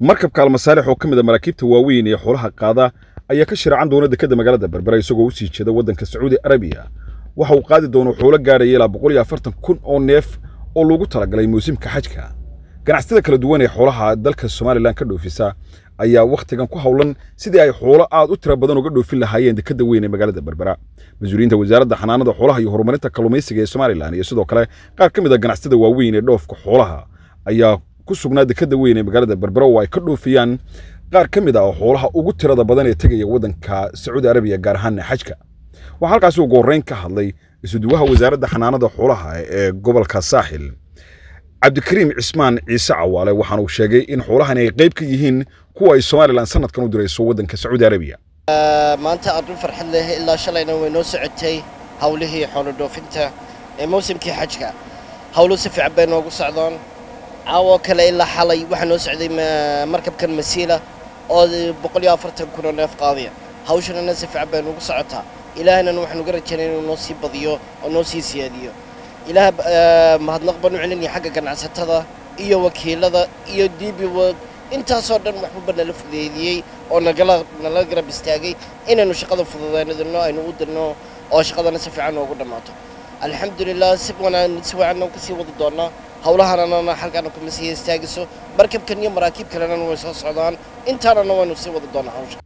markabka almasaalix oo ka mid a maraakiibta waaweyn ee xoolaha qaada ayaa ka shiraacan doona dekedda magaalada berbera isagoo u sii jeeda waddanka sacuudi arabiya. Waxa uu qaadi doono xoolo gaadhaya ilaa boqol iyo afartan kun oo neef oo loogu talagalay muusimka xajka. Ganacsatada kala duwan ee xoolaha dalka somalilan ka dhoofisa ayaa wakhtigan ku howlan sidii ay xoolo aad u tira badan uga dhoofin lahaayeen dekedda weyn ee magaalada berbera. Mas'uuliyiinta wasaaradda xanaanada xoolaha iyo horumarinta kalluumaysiga ee somalilan iyo sidoo kale qaar ka mid a ganacsatada waaweyn ee dhoofka xoolaha ayaa ku sugnaa dekedda weyn ee magaalada berbera oo ay ka dhoofiyaan qaar ka mid ah oo xoolaha ugu tirada badan ee tegaya waddanka sacuudi arabiya gaar ahaan xajka waxaa halkaasi ugu horreyn ka hadlay isuduwaha wasaaradda xanaanada xoolaha ee gobolka saaxil. Cabdikariim cismaan ciise cawaale waxaana uu sheegay in xoolahan ay qayb ka yihiin kuwa ay somalilan sanadkan u dirayso waddanka sacuudi arabiya. Maanta arrin farxad leh ilaa shalayna way noo socotay hawlihii xoolo dhoofinta ee mawsimkii xajka hawlo si fiican bay noogu socdaan caawoo kale ilaa xalay waxaa noo socday markabkan masiila oo boqol iyo afartan kun oo neef qaadiya. Hawshanana si fiican bay noogu socotaa. Ilaahaynan waxaanu ga rajaynay inuu noo sii badiyo oo noo sii siyaadiyo. Ilaah mahadnaq baan u celinaya xagga ganacsatada iyo wakiilada iyo work intaasoo dhan waxbaba nala fudeydiyey oo nala garab istaagay inaynu shaqada fududaynadno aynu u dirno oo shaqadana si fiican noogu dhammaato alxamdulilah si wanaan si wacanna ka sii wadi doonaa howlahanana halkaana kuma sii istaagiso. Markabkan iyo maraakiib kalena way soo socdaan. Intaanana waynu sii wadi doonaa hawsha.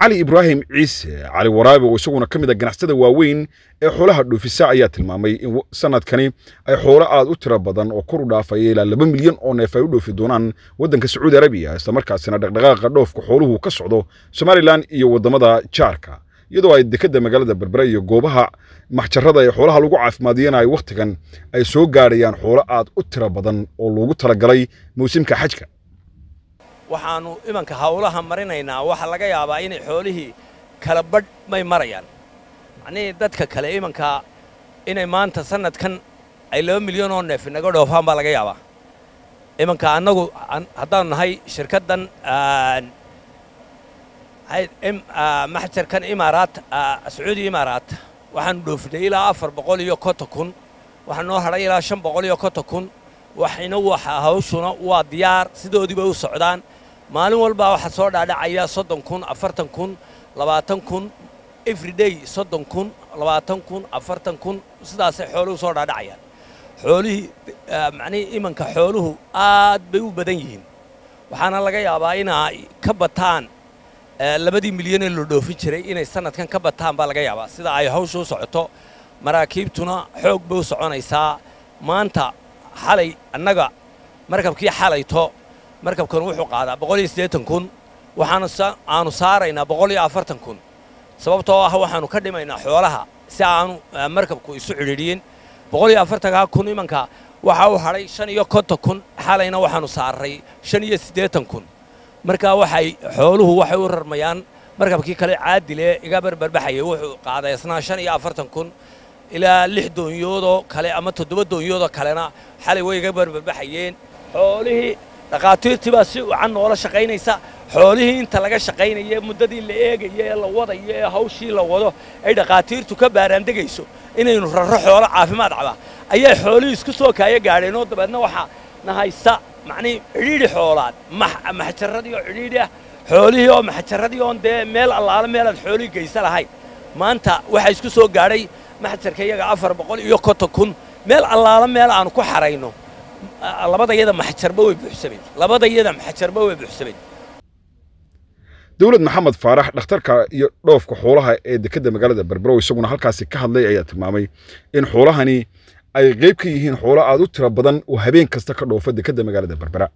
Cali ibraahim ciise cali waraabe oo isaguna ka mid a ganacsatada waaweyn ee xoolaha dhoofisa ayaa tilmaamay in sanadkani ay xoolo aad u tiro badan oo kor u dhaafaya ilaa laba milyan oo neef ay u dhoofi doonaan waddanka sacuudi arabiya. Islamarkaasina dhaqdhaqaaqa dhoofka xooluhu ka socdo somalilan iyo waddamada jaarka iyadoo ay dekedda magaalada berbera iyo goobaha maxjarada ee xoolaha lagu caafimaadiyana ay wakhtigan ay soo gaadhayaan xoolo aad u tiro badan oo loogu talagalay mawsimka xajka. Waxaannu imanka hawlaha marinaynaa waxaa laga yaabaa inay xoolihii kala badh may marayaan. Macnihii dadka kale imanka inay maanta sannadkan ay laba milyan oo neef inaga dhoofaan baa laga yaabaa. Imanka annagu haddaanu nahay shirkaddan maxjarkan imaaraat sacuudi imaaraat waxaanu dhoofinay ilaa afar boqol iyo konton kun. Waxaa noo hadhay ilaa shan boqol iyo konton kun. Waxayna waxa hawshuna waa diyaar. Sidoodiiba u socdaan. Maalin walbaa waxaa soo dhaadhacaya soddon kun afartan kun labaatan kun. Everyday soddon kun labaatan kun afartan kun. Sidaasay xooluhu soo dhaadhacayaan. Xoolihii macnihii imanka xooluhu aad bay u badan yihiin. Waxaana laga yaabaa inay ka bataan labadii milyan ee loo dhoofin jiray inay sanadkan ka bataan baa laga yaabaa. Sida ay hawshu u socoto maraakiibtuna xoog bay u soconaysaa. Maanta xalay annaga markabkii xalayto markabkan wuxuu qaadaa boqol iyo siddeetan kun. Waxaanu aanu saaraynaa boqol iyo afartan kun. Sababtoo ah waxaanu ka dhimaynaa xoolaha si aanu markabku isu cidhiidhiyin boqol iyo afartankaa kun imanka waxa uu hadhay shan iyo konton kun. Xalayna waxaanu saaray shan iyo siddeetan kun markaa waxay xooluhu waxay u rarmayaan. Markabkii kale caadile iga barbarbaxayay wuxuu qaaday isnaa shan iyo afartan kun ilaa lix doonyoodoo kale ama toddoba doonyoodoo kalena. Xalay way iga barbarbaxayeen xoolihii dhakhaatiirtii baa si wacan noola shaqaynaysa. Xoolihii inta laga shaqaynaya muddadii la eegaya ee la wadayo ee hawshii la wado ay dhakhaatiirtu ka baaraandegayso inaynu rarro xoolo caafimaad caba. Ayay xoolihii isku soo kaaya gaadheen oo dabeedna waxaa nahaysa macnihii cidhiidhi xoolaad. Maxjaradii oo cidhiidhi ah. Xoolihii oo maxjaradii dee meel allaale meelaad xoolihii geysa lahayn maanta waxaa isku soo gaadhay maxjarka iyaga afar boqol iyo konton kun. Meel allaala meel aanu ku xarayno. Labadayada maxjarba way buuxsameen labadayada maxjarba way buuxsameen dowlad maxamed faarax dhakhtarka iyo dhoofka xoolaha ee dekedda magaalada berbero isaguna halkaasi ka hadlay ayaa tilmaamay in xoolahani ay qayb ka yihiin xoolo aad u tiro badan oo habeen kasta ka dhoofa dekedda magaalada berbera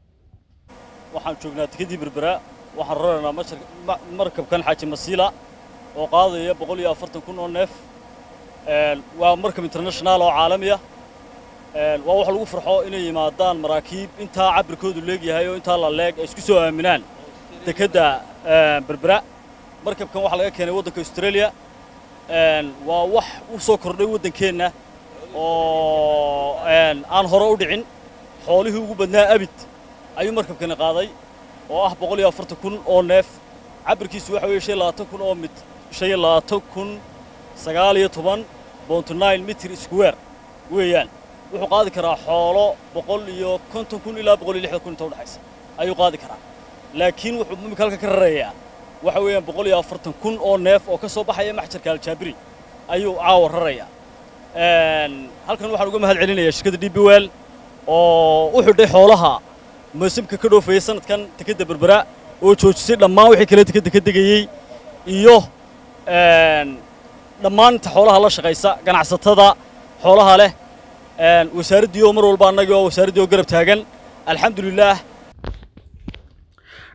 waxaan joognaa dekeddii berbera waxaan raraynaa markabkan xaaji masiila oo qaadaya boqol iyo afartan kun oo neef. Waa markab international oo caalami ah waa wax lagu farxo inay yimaadaan maraakiib intaa cabirkoodu leegyahay oo intaa la leeg ay isku soo aaminaan dekedda berbera markabkan waxaa laga keenay waddanka australia. Waa wax u soo kordhay waddankeenna oo aan hore u dhicin xoolihii ugu badnaa abid ayuu markabkani qaaday oo ah boqol iyo afartan kun oo neef cabirkiisu waxa weeye shan iyo labaatan kun oo mit shan iyo labaatan kun sagaal iyo toban bonto nine mitir square weeyaan wuxuu qaadi karaa xoolo boqol iyo konton kun ilaa boqol iyo lixdan kun inta udhexaysa ayuu qaadi karaa laakiin wuxuu imika halka ka rarayaa waxa weeyaan boqol iyo afartan kun oo neef oo ka soo baxaya maxjarka aljaabiri ayuu caawa rarayaa halkan waxaan uga mahad celinayaa shirkadda d b wel oo u xidhay xoolaha moosimka ka dhoofayay sanadkan tekadda berbera oo joojisay dhammaan wixii kale tekadda ka degayey iyo dhammaan inta xoolaha la shaqaysa ganacsatada xoolaha leh. Wasaaraddii oo mar walba annagii oo wasaaraddii oo garab taagan. Alxamdulilaah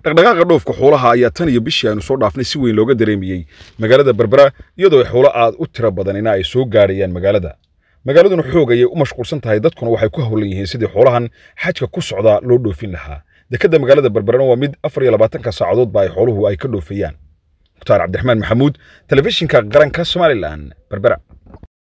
dhaqdhaqaaqa dhoofka xoolaha ayaa tan iyo bishii aynu soo dhaafnay si weyn looga dareemiyey magaalada berbera iyadoo ay xoolo aad u tiro badanina ay soo gaarayaan magaalada magaaladuna xoog ayay u mashquulsan tahay dadkuna waxay ku hawlan yihiin sidii xoolahan xajka ku socdaa loo dhoofin lahaa dekedda magaalada berberana waa mid afar iyo labaatanka saacadoodba ay xooluhu ay ka dhoofayaan mukhtaar cabdiraxmaan maxamuud telefishinka qaranka somalilan berbera